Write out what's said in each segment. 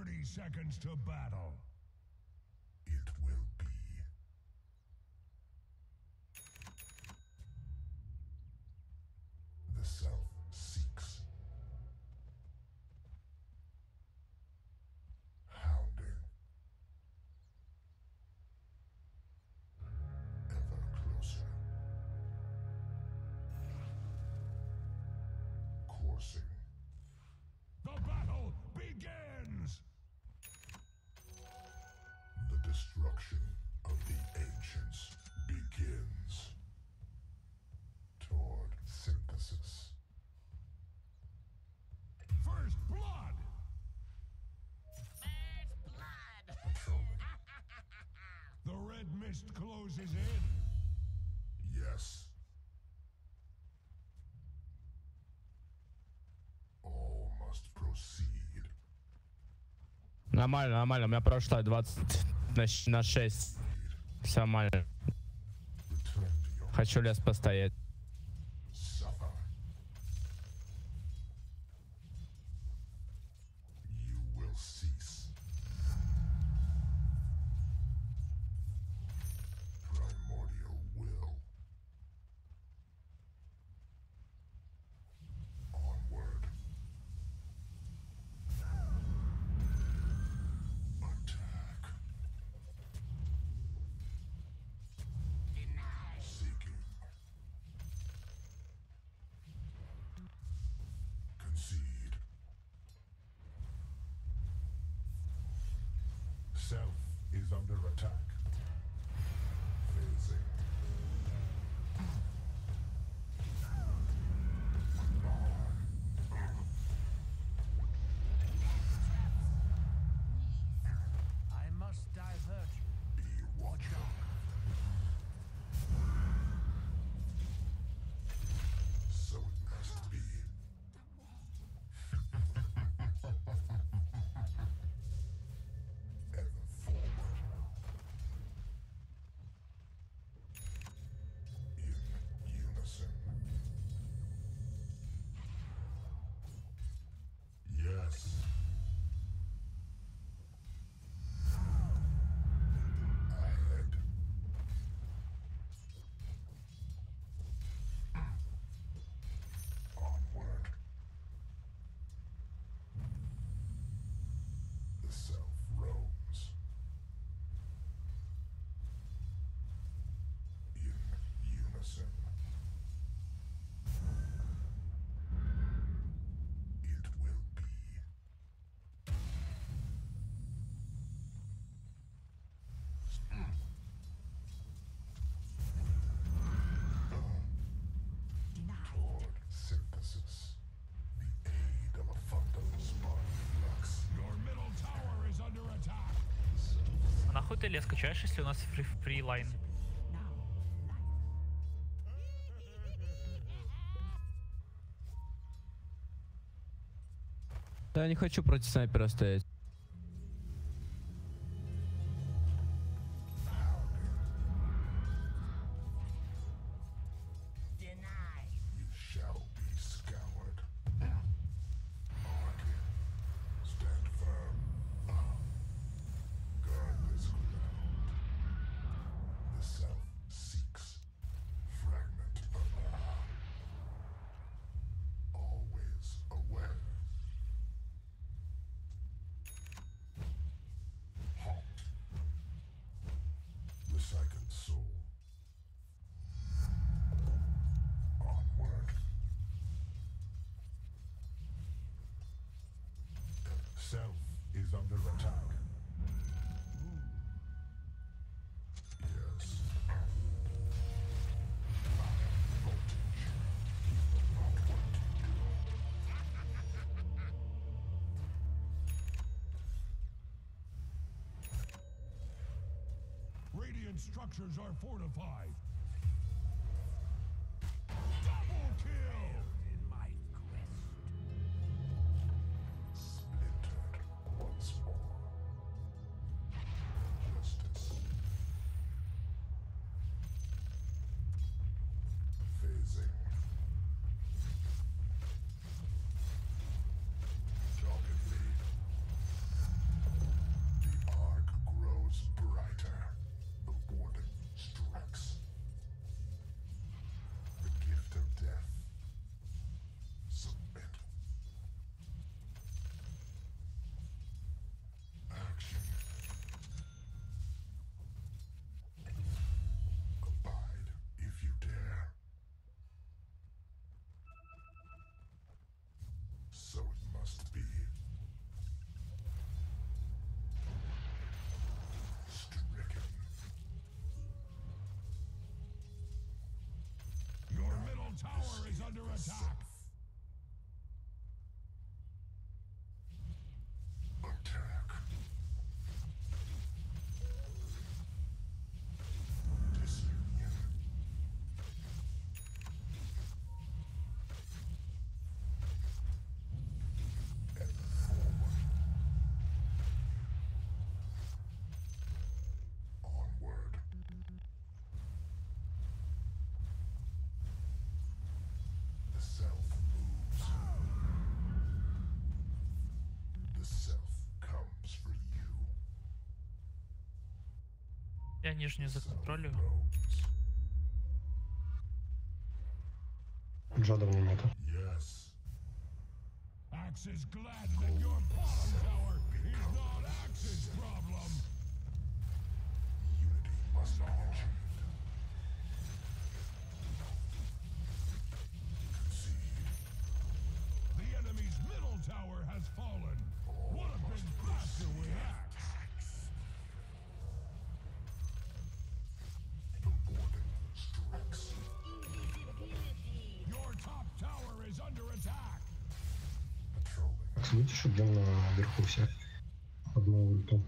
30 seconds to battle. It will be. The self seeks. Hounding. Ever closer. Coursing. mist closes in. Yes. All must proceed. Нормально, нормально. У меня прошлое 20 на, на 6. Все нормально. Хочу лес постоять. ты лес качаешь, если у нас фри фрилайн? Да, не хочу против снайпера стоять. Self is under attack. Yes. Radiant structures are fortified. Я нижнюю законтролю. Джада у меня нету. Yes. Axis glad that your bottom tower is not Axis problem. Unity must be achieved. видишь, идем наверху вся Одну ульту.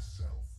self.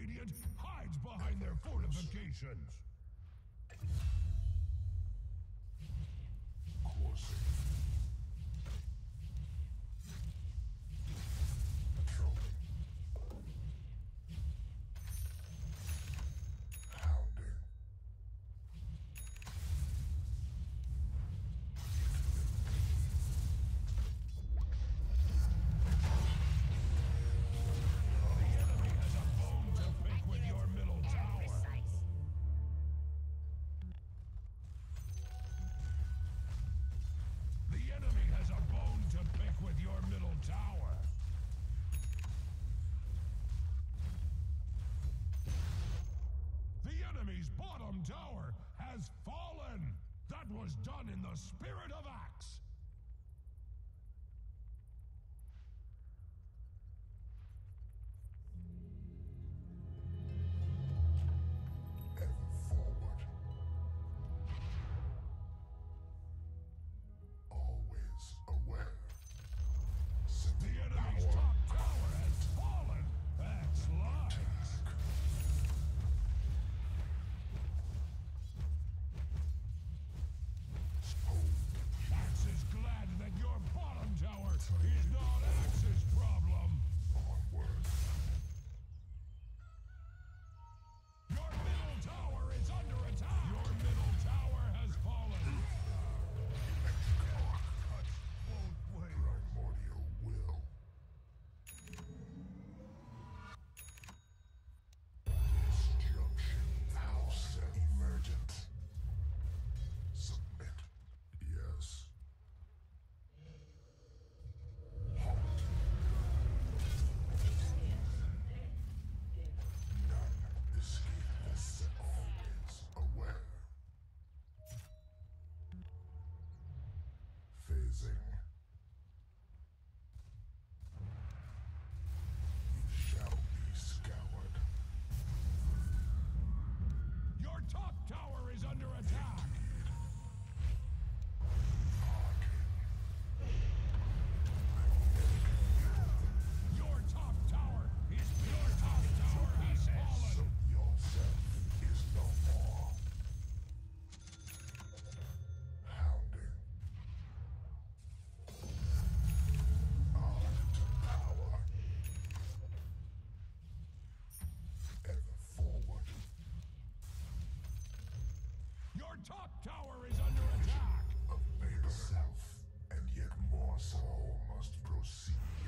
Radiant hides behind their fortifications. enemy's bottom tower has fallen. That was done in the spirit of top tower is under attack! A Of self, and yet more so must proceed.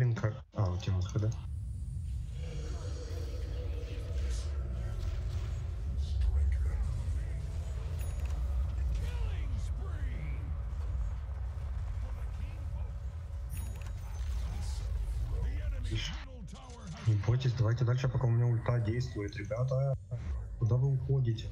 Блин, как... А, у Тимоха, да? Не бойтесь, давайте дальше, пока у меня ульта действует, ребята. Куда вы уходите?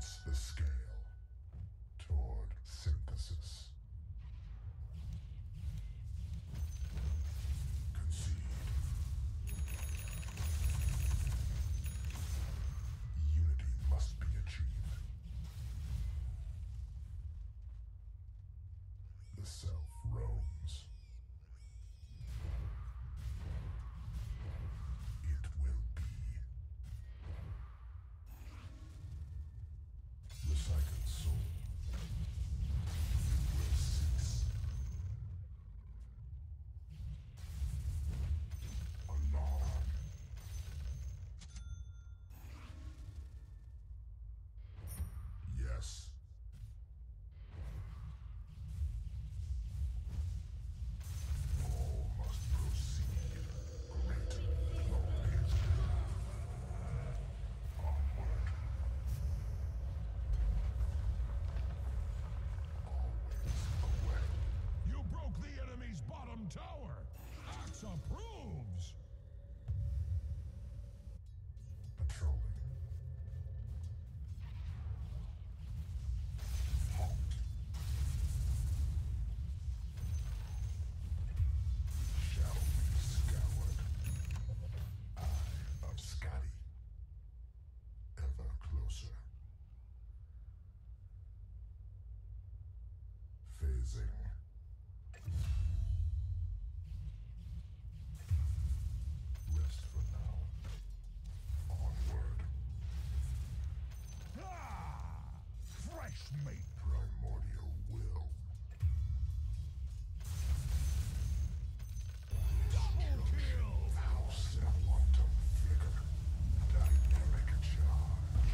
tilts the scale toward synthesis. Unity must be achieved. The self roams. ultimate primordial will. Double kill! House and quantum flicker. Dynamic charge.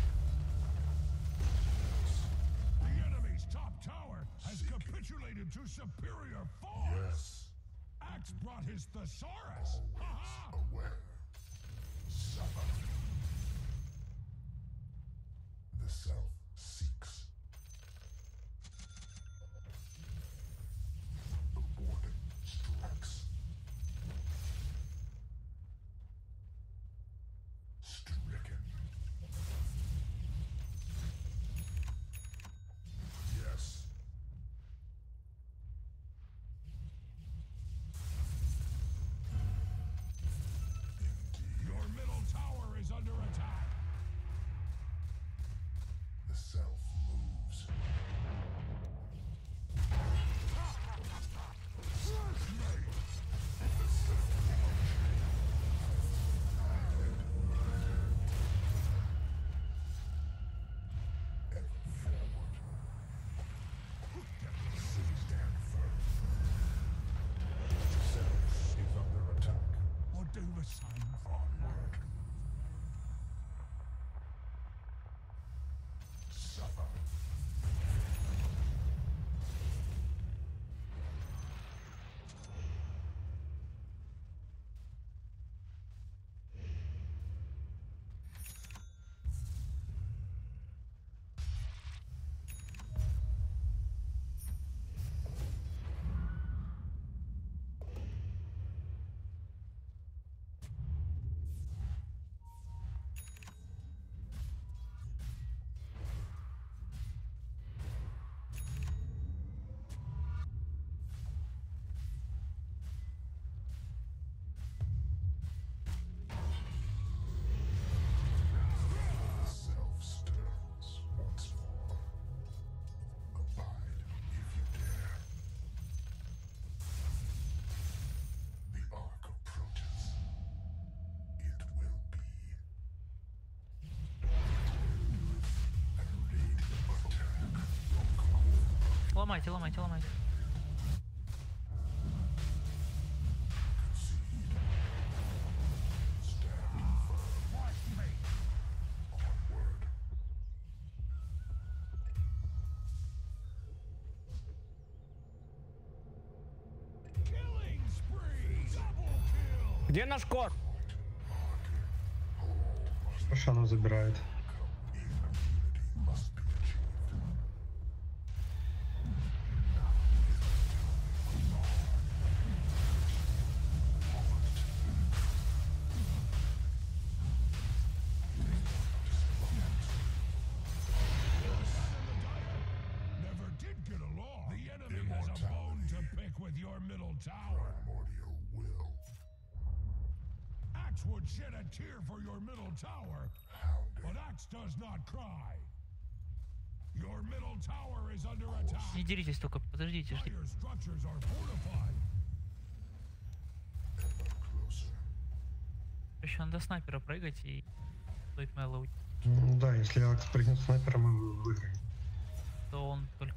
The enemy's top tower has Seek. capitulated to superior force! Yes. Axe brought his thesaurus! Always aware. Suffer. The self Ломайте, ломайте, ломайте. Где наш кор? Рошану забирает. Tower. Primordial will. Axe would shed a tear for your middle tower, but Axe does not cry. Your middle tower is under attack. Не деритесь только, подождите, ждите. Your structures are fortified. Ever closer. Еще надо снайпера прыгать и дать Мэллоу, Ну да, если Акс прыгнет снайпером, мы выиграем. то он только...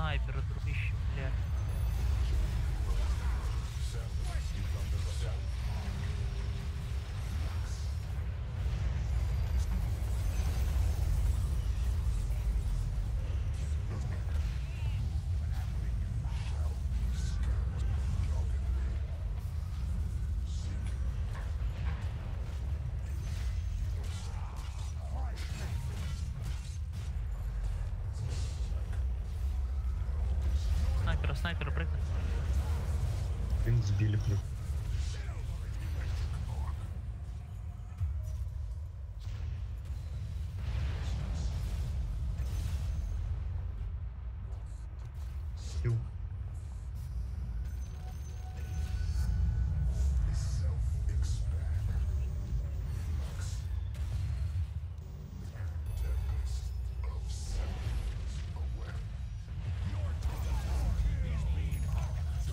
Снайпера, дружище, бля. Снайпера, снайпера, прыгай. Сбили, блин.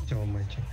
Тёмайте.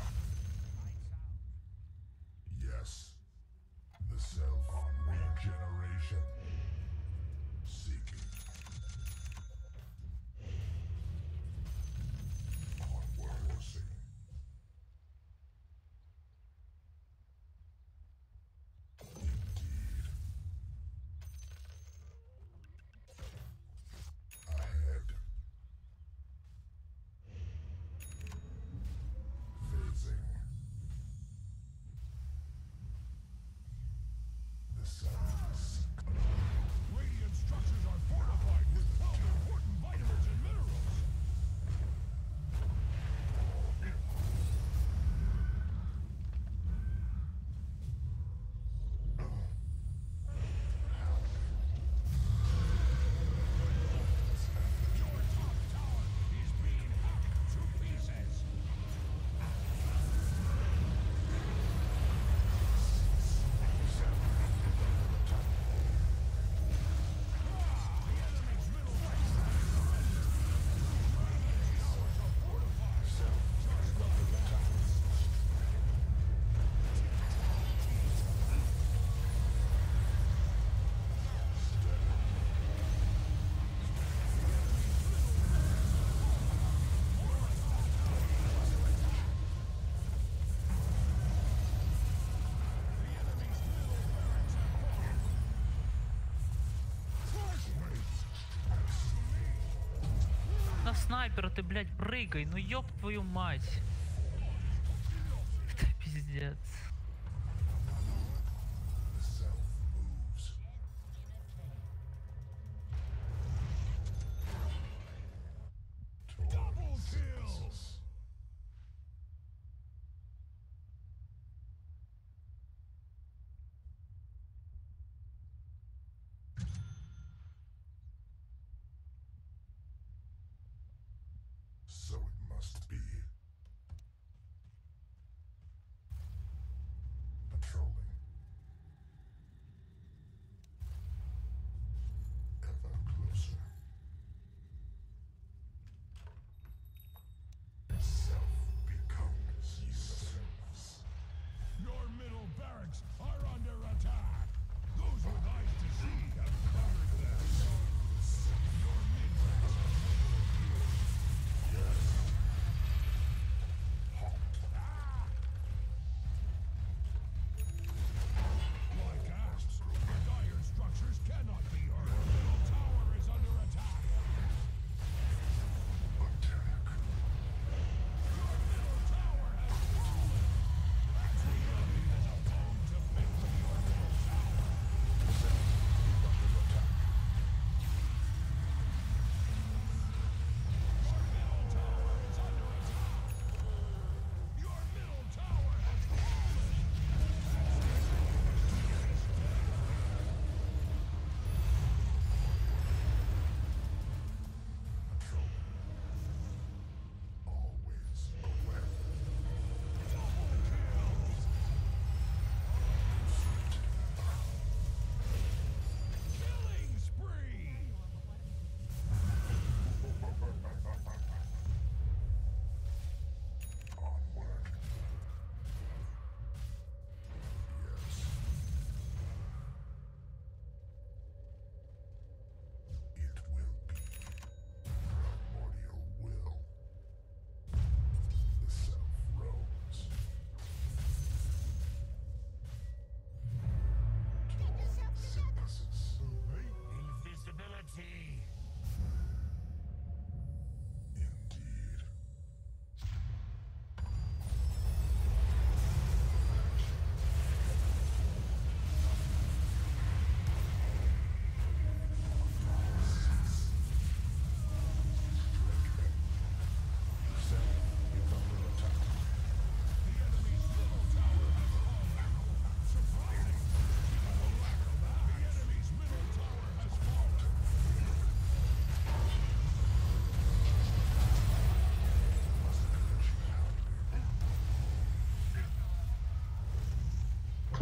снайпера ты, блядь, прыгай, ну ёб твою мать. Это пиздец.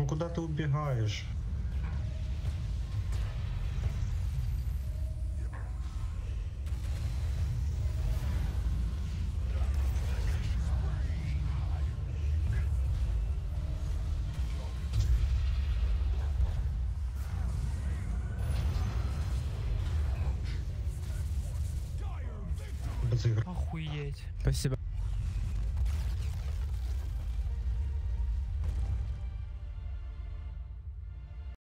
Ну куда ты убегаешь? Охуеть. Спасибо.